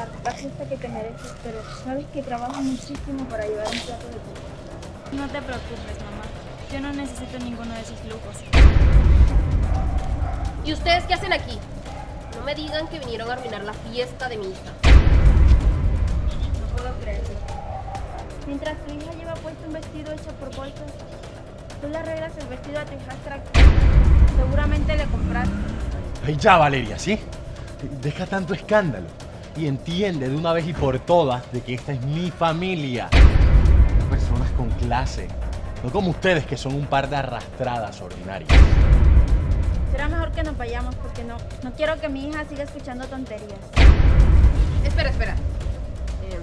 dar la fiesta que te mereces, pero sabes que trabajo muchísimo para llevar un plato de comida. No te preocupes, mamá. Yo no necesito ninguno de esos lujos. ¿Y ustedes qué hacen aquí? No me digan que vinieron a arruinar la fiesta de mi hija. No puedo creerlo. Mientras tu hija lleva puesto un vestido hecho por bolsas, tú le arreglas el vestido a tu hijastra. Seguramente le compraste. Ay, ya, Valeria, ¿sí? Deja tanto escándalo y entiende de una vez y por todas de que esta es mi familia. Personas con clase, no como ustedes que son un par de arrastradas ordinarias. Será mejor que nos vayamos porque no, no quiero que mi hija siga escuchando tonterías. Espera, espera. Eh,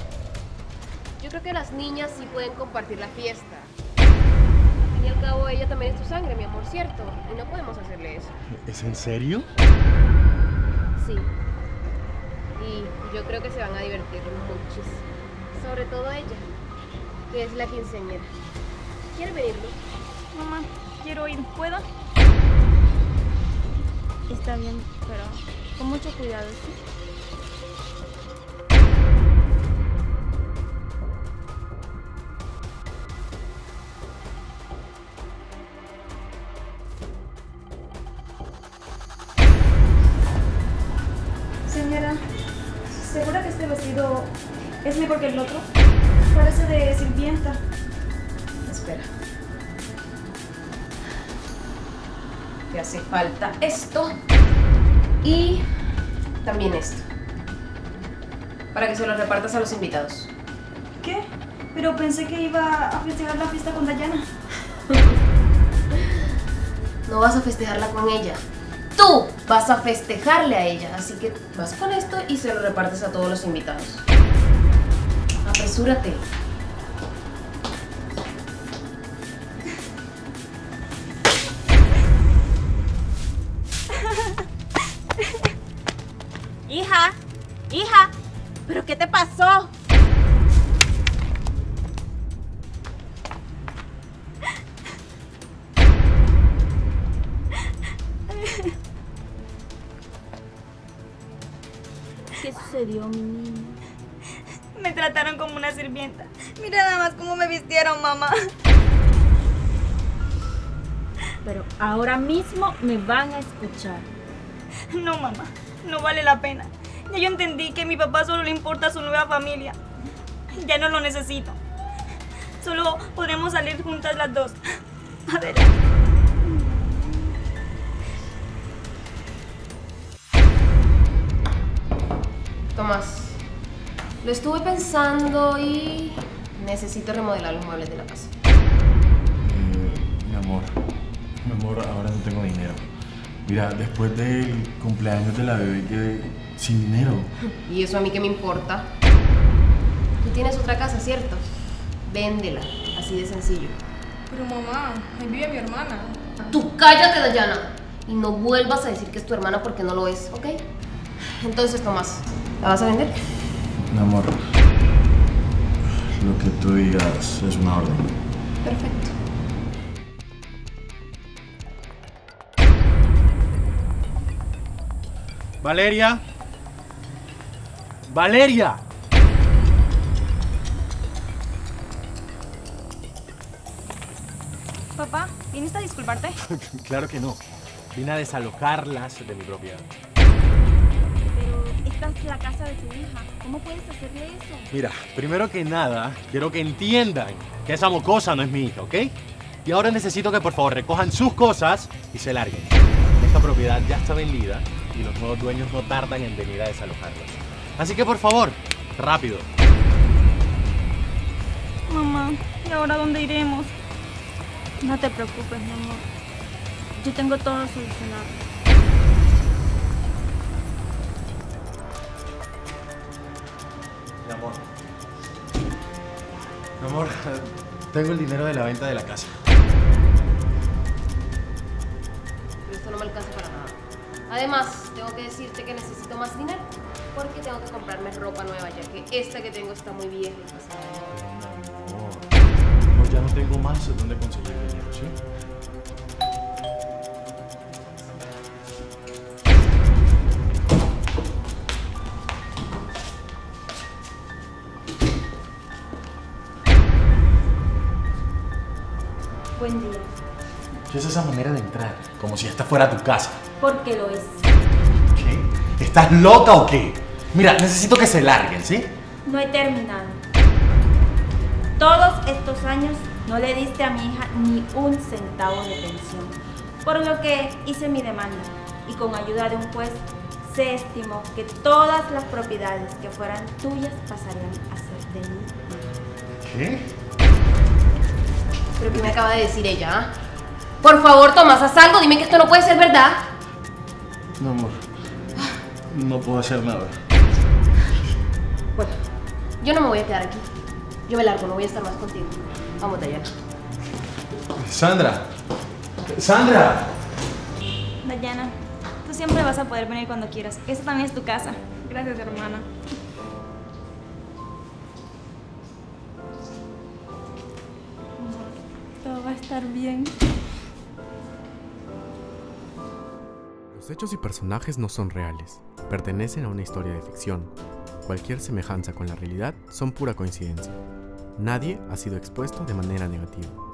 yo creo que las niñas sí pueden compartir la fiesta. Al fin y al cabo, ella también es tu sangre, mi amor, ¿cierto? Y no podemos hacerle eso. ¿Es en serio? Sí. Y yo creo que se van a divertir muchísimo. Sobre todo ella, que es la quinceañera. ¿Quiere venirlo? Mamá, quiero ir. ¿Puedo? Está bien, pero con mucho cuidado. ¿sí? Es mejor que el otro? Parece de sirvienta. Espera. Te hace falta esto y también esto. Para que se lo repartas a los invitados. ¿Qué? Pero pensé que iba a festejar la fiesta con Dayana. No vas a festejarla con ella. Tú vas a festejarle a ella. Así que vas con esto y se lo repartes a todos los invitados. Apresúrate. Hija, hija, ¿pero qué te pasó? Sucedió, mi niña? Me trataron como una sirvienta. Mira nada más cómo me vistieron, mamá. Pero ahora mismo me van a escuchar. No, mamá, no vale la pena. Ya yo entendí que a mi papá solo le importa su nueva familia. Ya no lo necesito. Solo podremos salir juntas las dos. Adelante. Tomás, lo estuve pensando y necesito remodelar los muebles de la casa. mi amor, mi amor, ahora no tengo dinero. Mira, después del cumpleaños de la bebé quedé sin dinero. ¿Y eso a mí qué me importa? Tú tienes otra casa, ¿cierto? Véndela, así de sencillo. Pero mamá, ahí vive mi hermana. Tú cállate, Dayana. Y no vuelvas a decir que es tu hermana porque no lo es, ¿ok? Entonces, Tomás, ¿la vas a vender? Mi amor, lo que tú digas es una orden. Perfecto. Valeria. Valeria. Papá, ¿viniste a disculparte? claro que no. Vine a desalojarlas de mi propiedad. Pero esta es la casa de tu hija. ¿Cómo puedes hacerle eso? Mira, primero que nada, quiero que entiendan que esa mocosa no es mi hija, ¿ok? Y ahora necesito que por favor recojan sus cosas y se larguen. Esta propiedad ya está vendida y los nuevos dueños no tardan en venir a desalojarlas. Así que por favor, rápido. Mamá, ¿y ahora dónde iremos? No te preocupes, mi amor. Yo tengo todo solucionado. Mi amor. Mi amor, tengo el dinero de la venta de la casa. Pero esto no me alcanza para nada. Además, tengo que decirte que necesito más dinero porque tengo que comprarme ropa nueva, ya que esta que tengo está muy vieja y pasada moda. Amor, amor, ya no tengo más dónde conseguir dinero, ¿sí? Qué es esa manera de entrar? Como si esta fuera tu casa. Porque lo es. ¿Qué? ¿Estás loca o qué? Mira, necesito que se larguen, ¿sí? No he terminado. Todos estos años no le diste a mi hija ni un centavo de pensión, por lo que hice mi demanda y con ayuda de un juez se estimó que todas las propiedades que fueran tuyas pasarían a ser de mí. ¿Qué? ¿Pero qué me acaba de decir ella? ah? Por favor, Tomás, haz algo. Dime que esto no puede ser verdad. No, amor. No puedo hacer nada. Bueno, yo no me voy a quedar aquí. Yo me largo, no voy a estar más contigo. Vamos, Dayana. Sandra. Sandra. Dayana, tú siempre vas a poder venir cuando quieras. Esta también es tu casa. Gracias, hermana. Todo va a estar bien. Los hechos y personajes no son reales, pertenecen a una historia de ficción. Cualquier semejanza con la realidad son pura coincidencia. Nadie ha sido expuesto de manera negativa.